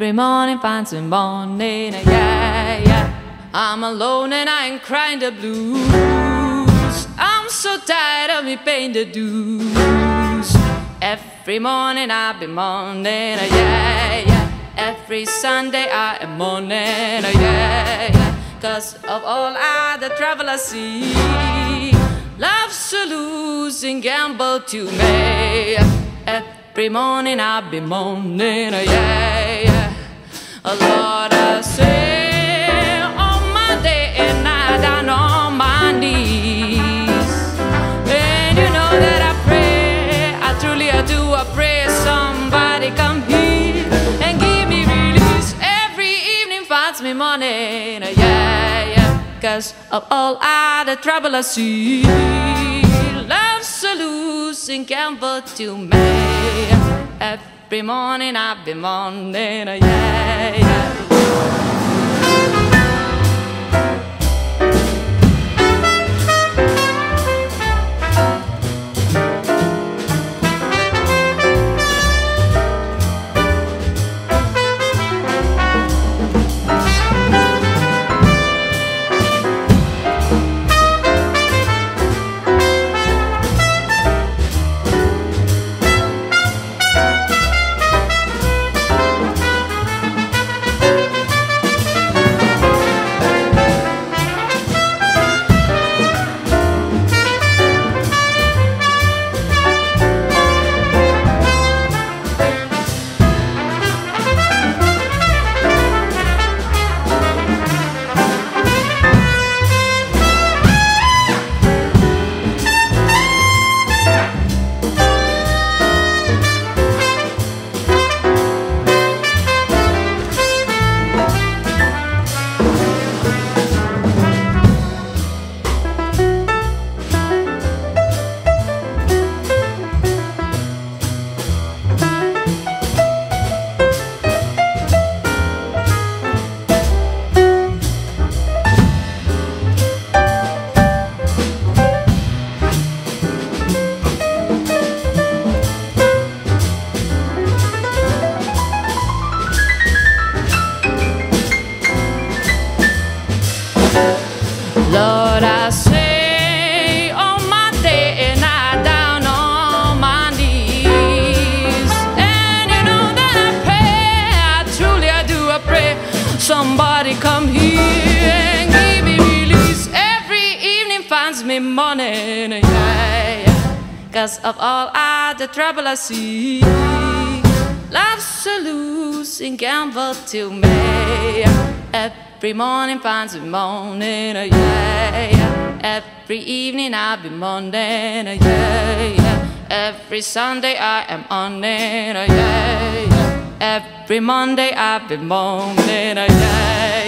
Every morning finds me mourning, yeah, yeah. I'm alone and I ain't crying the blues. I'm so tired of me paying the dues. Every morning I be mourning, yeah, yeah. Every Sunday I am mourning, yeah, yeah. Cause of all other I see. Love's a losing gamble to me. Every morning I be yeah, yeah. Lord, I say my day and night down on my knees. And you know that I pray, I truly I do, I pray somebody come here and give me release. Every evening finds me mourning, uh, yeah, yeah. Cause of all other trouble I see. Love's a losing gamble to me. Every morning I've been mourning, yeah, yeah. Lord, I say on my day and I down on my knees. And you know that I pray, I truly I do, I pray. Somebody come here and give me release. Every evening finds me mourning, yeah, yeah. Cause of all the trouble I see. Love's a losing gamble to me. Every morning finds me mourning, yeah, yeah. Every evening I've been mourning, yeah, oh yeah. Every Sunday I am on it, yeah, yeah. Every Monday I've been mourning, oh yeah,